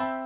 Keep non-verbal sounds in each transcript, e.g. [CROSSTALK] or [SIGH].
うん。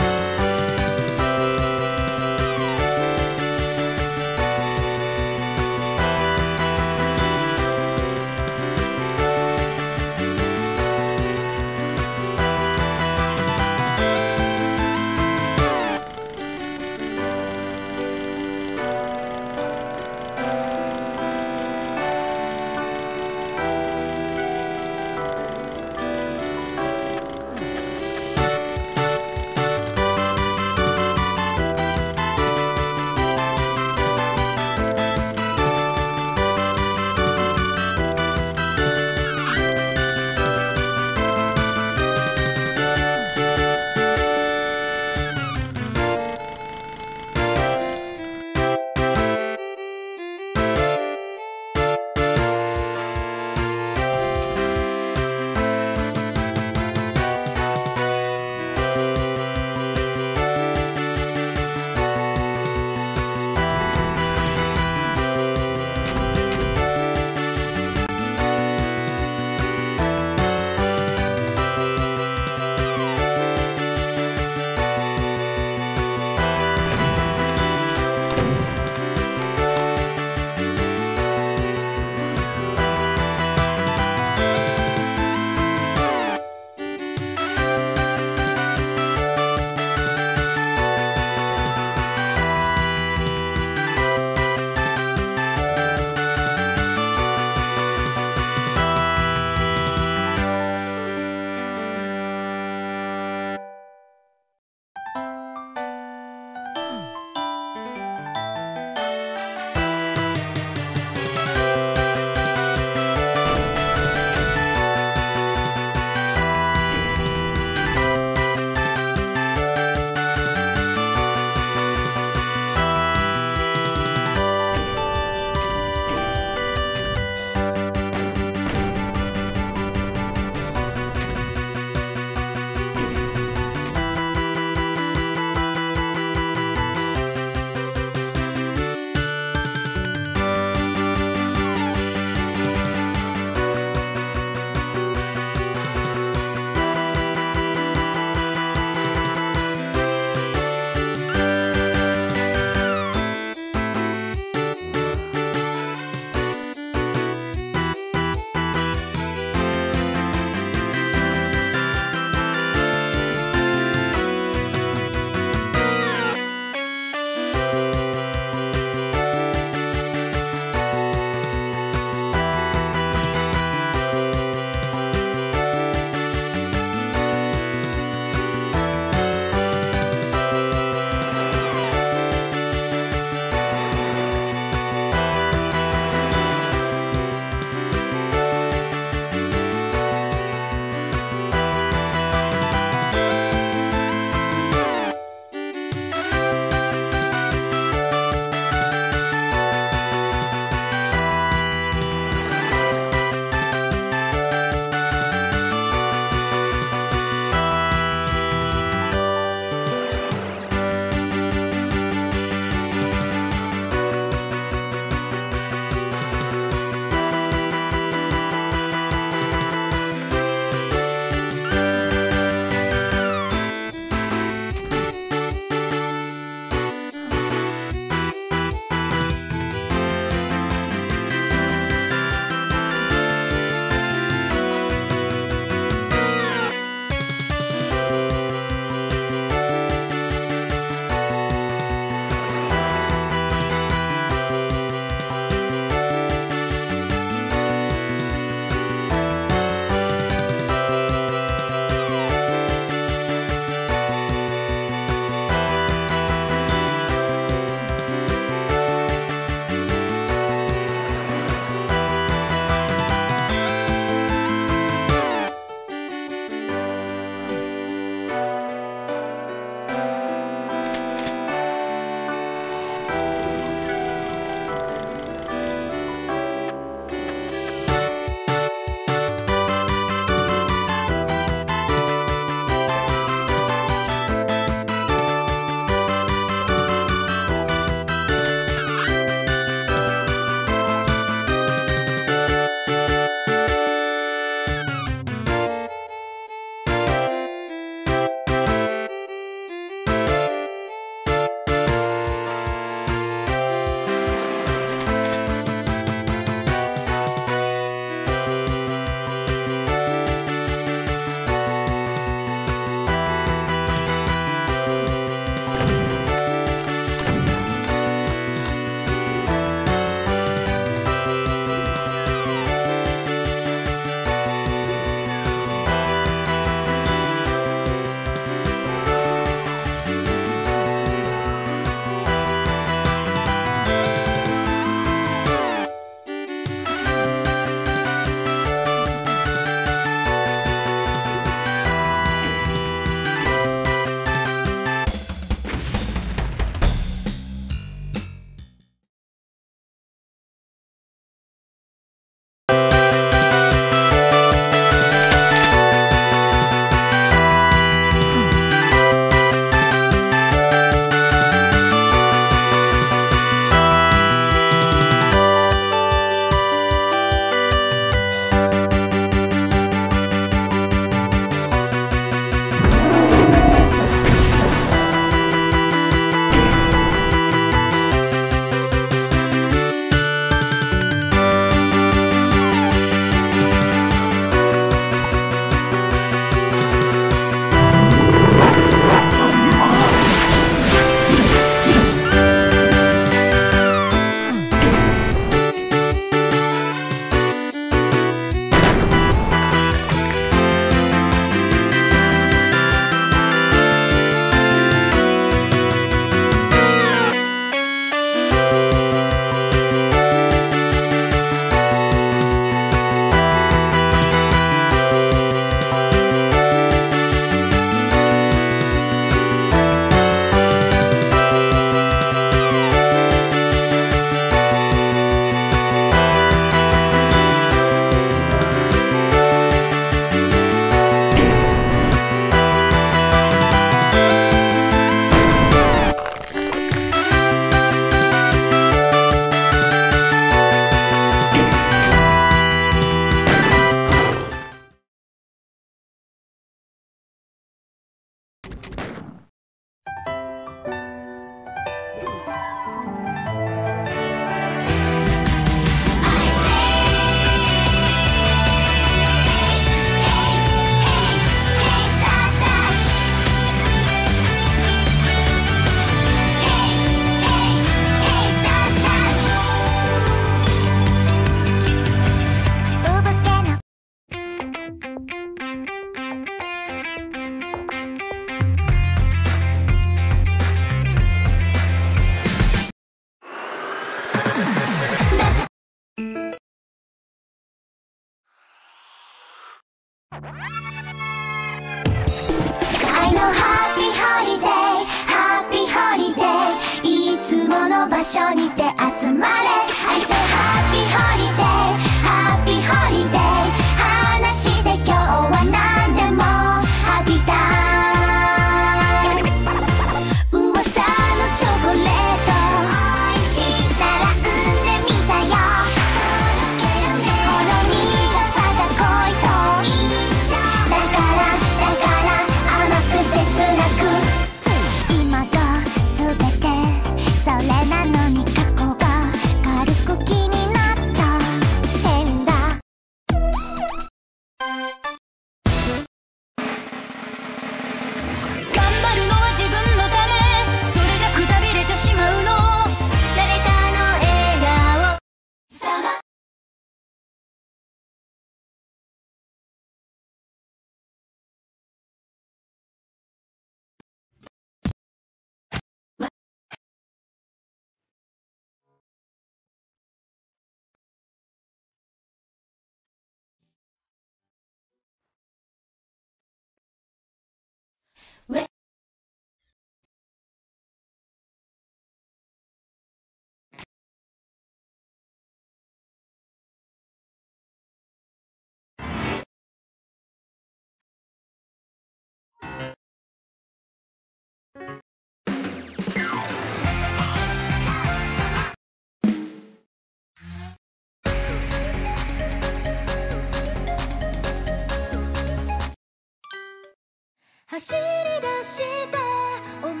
走り出した思い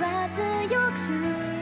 は強くする。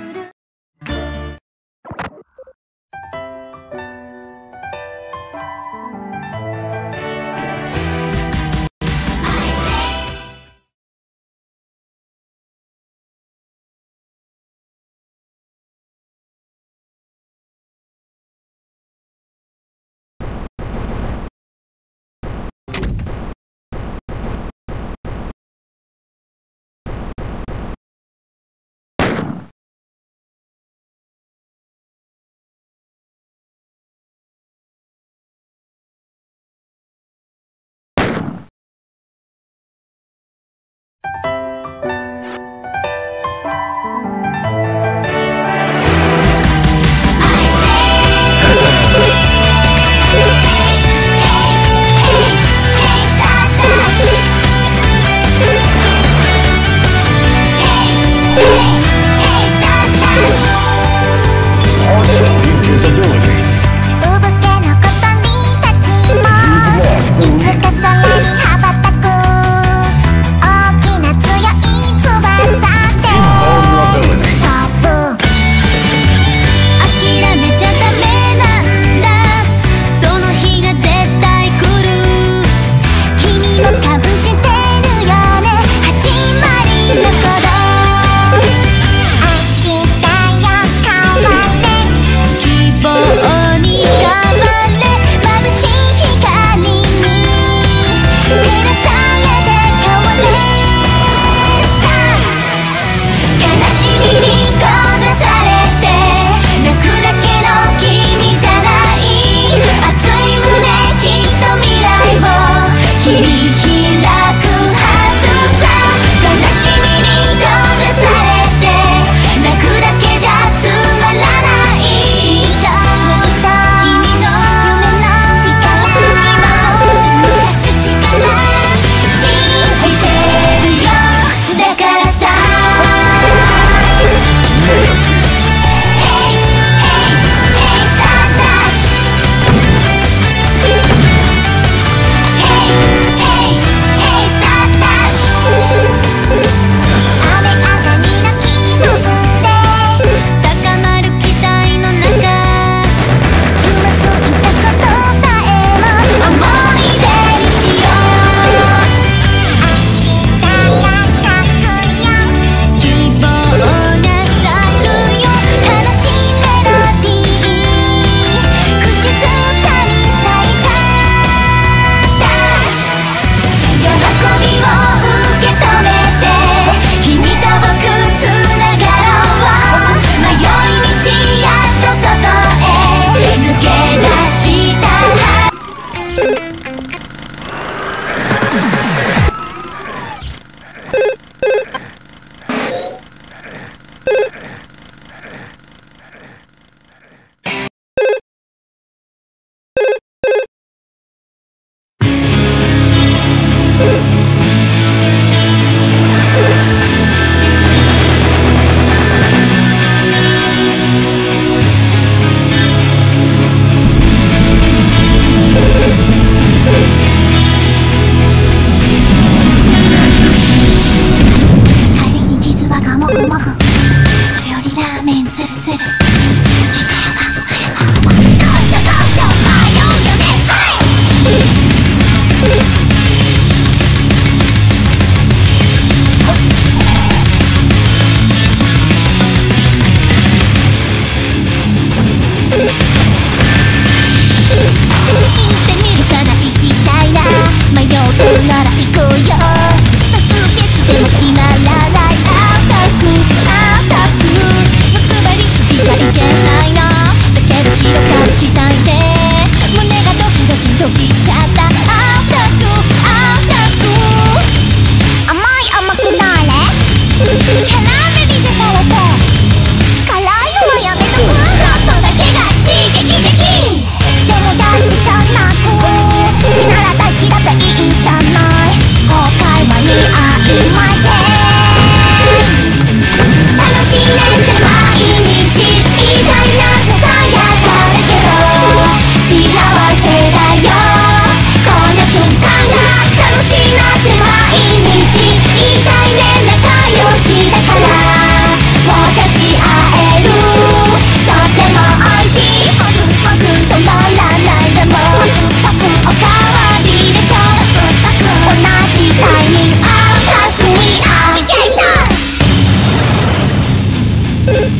Uh.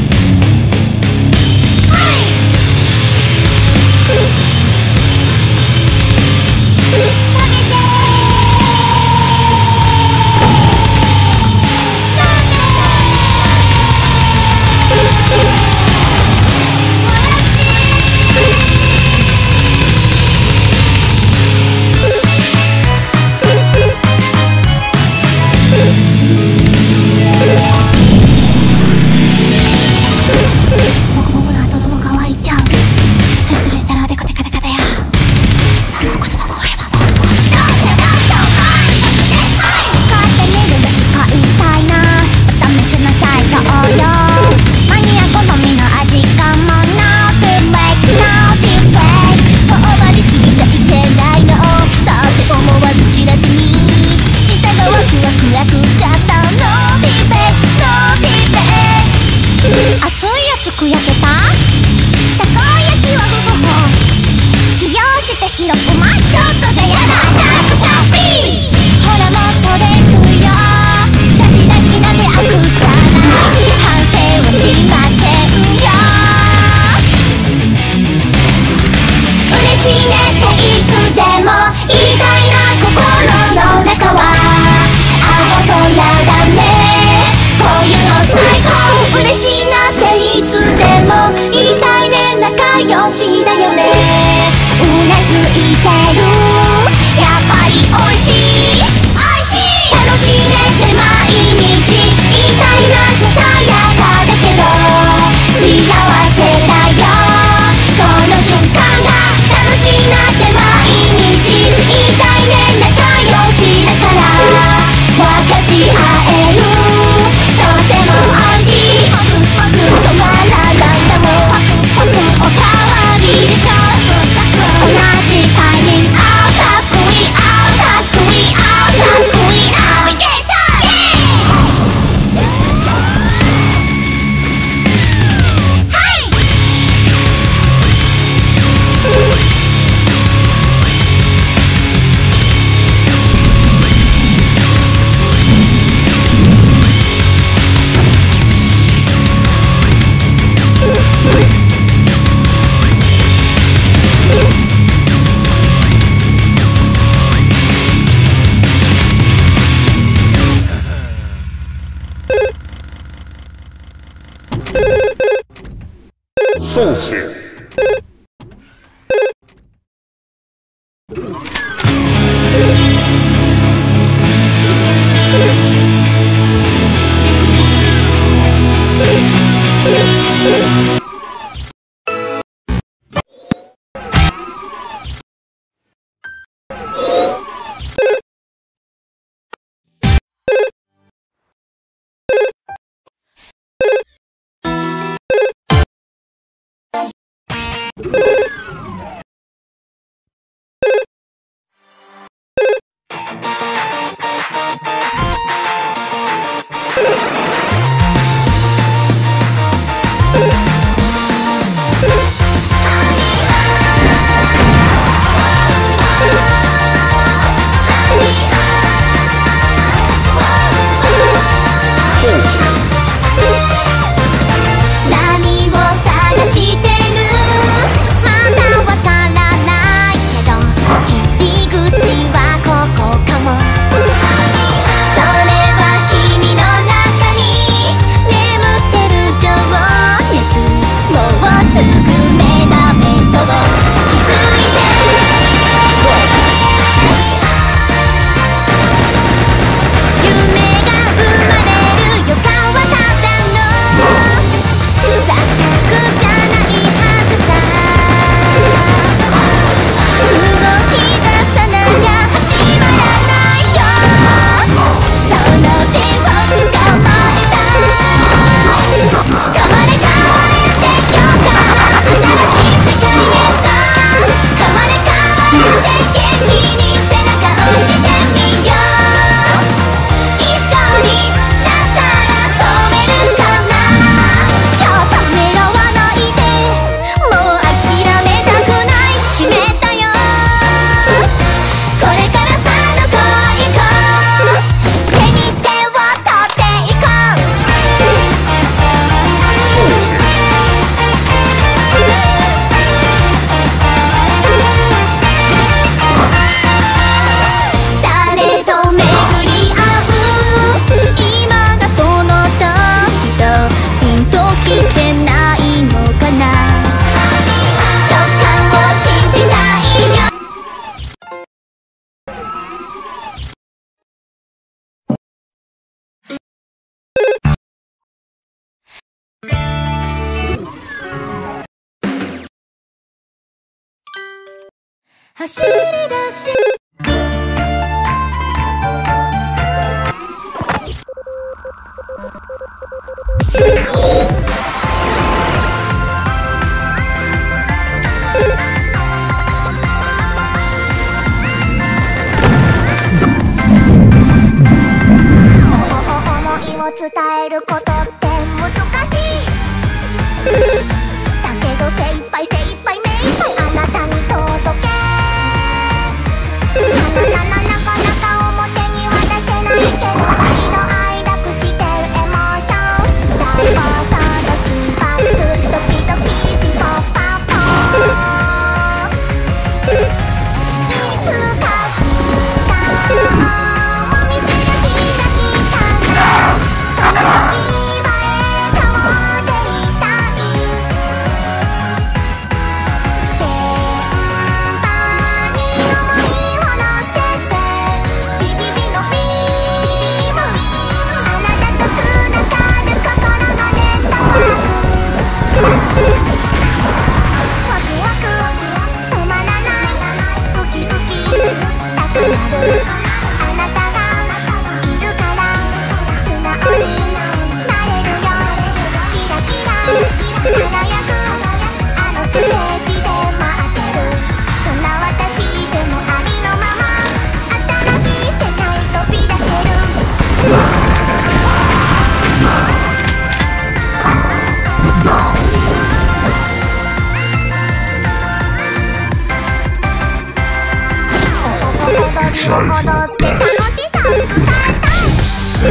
[LAUGHS] Soul Sphere. 走り出し。伝える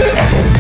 Yes.